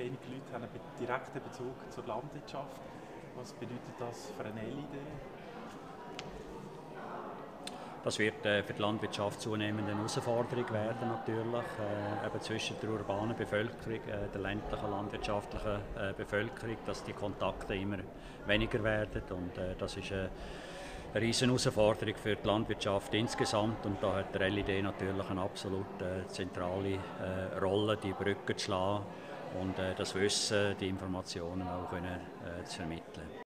wenige Leute haben einen direkten Bezug zur Landwirtschaft. Was bedeutet das für eine LED? Das wird äh, für die Landwirtschaft zunehmend eine Herausforderung werden natürlich, äh, eben zwischen der urbanen Bevölkerung, äh, der ländlichen landwirtschaftlichen äh, Bevölkerung, dass die Kontakte immer weniger werden und äh, das ist eine riesen Herausforderung für die Landwirtschaft insgesamt und da hat der LED natürlich eine absolut äh, zentrale Rolle, die Brücke zu schlagen und das Wissen, die Informationen auch können, zu vermitteln.